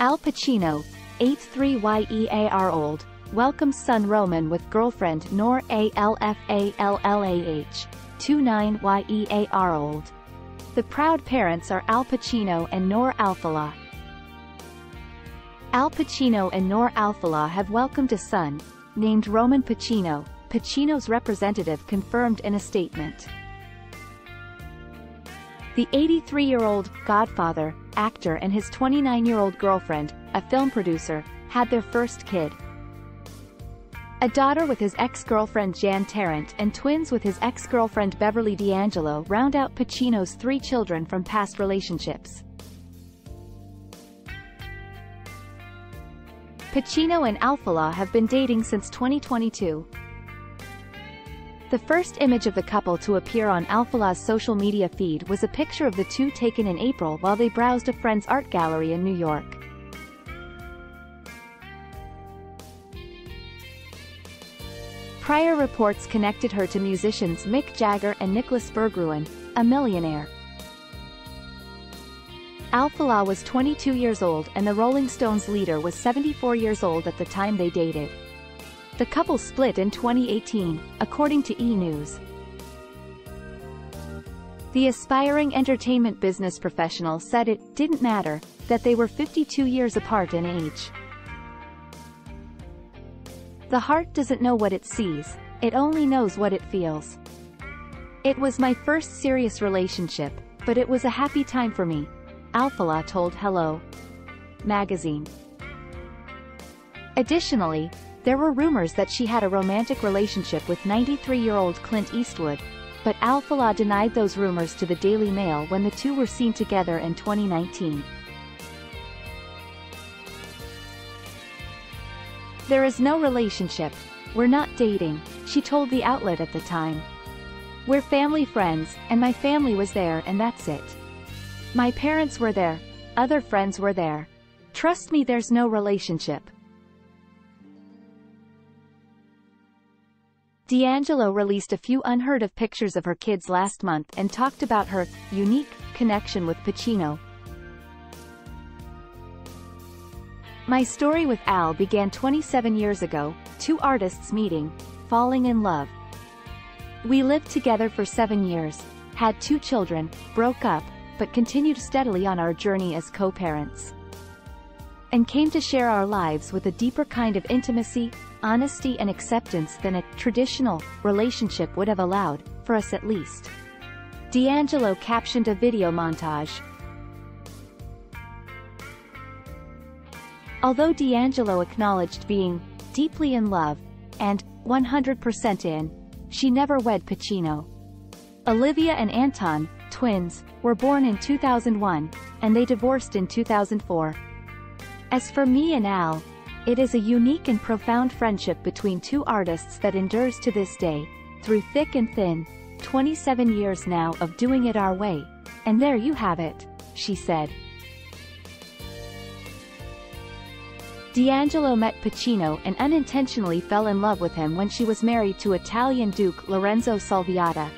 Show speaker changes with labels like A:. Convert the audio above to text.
A: Al Pacino, 83year old, welcomes son Roman with girlfriend Noor Alfallah, 29year old. The proud parents are Al Pacino and Noor Alfallah. Al Pacino and Noor Alfallah have welcomed a son, named Roman Pacino, Pacino's representative confirmed in a statement. The 83-year-old Godfather actor and his 29-year-old girlfriend, a film producer, had their first kid. A daughter with his ex-girlfriend Jan Tarrant and twins with his ex-girlfriend Beverly D'Angelo round out Pacino's three children from past relationships. Pacino and Alfallah have been dating since 2022. The first image of the couple to appear on Alfallah's social media feed was a picture of the two taken in April while they browsed a friend's art gallery in New York. Prior reports connected her to musicians Mick Jagger and Nicholas Berggruen, a millionaire. Alfallah was 22 years old and the Rolling Stones leader was 74 years old at the time they dated. The couple split in 2018, according to E! News. The aspiring entertainment business professional said it didn't matter that they were 52 years apart in age. The heart doesn't know what it sees, it only knows what it feels. It was my first serious relationship, but it was a happy time for me, Alfallah told Hello! magazine. Additionally, there were rumors that she had a romantic relationship with 93-year-old Clint Eastwood, but Alfallah denied those rumors to the Daily Mail when the two were seen together in 2019. There is no relationship. We're not dating, she told the outlet at the time. We're family friends, and my family was there and that's it. My parents were there. Other friends were there. Trust me there's no relationship. D'Angelo released a few unheard of pictures of her kids last month and talked about her unique connection with Pacino. My story with Al began 27 years ago, two artists meeting, falling in love. We lived together for seven years, had two children, broke up, but continued steadily on our journey as co-parents. And came to share our lives with a deeper kind of intimacy, honesty and acceptance than a traditional relationship would have allowed, for us at least. D'Angelo captioned a video montage. Although D'Angelo acknowledged being deeply in love and 100% in, she never wed Pacino. Olivia and Anton, twins, were born in 2001, and they divorced in 2004. As for me and Al, it is a unique and profound friendship between two artists that endures to this day, through thick and thin, 27 years now of doing it our way. And there you have it, she said. D'Angelo met Pacino and unintentionally fell in love with him when she was married to Italian Duke Lorenzo Salviati,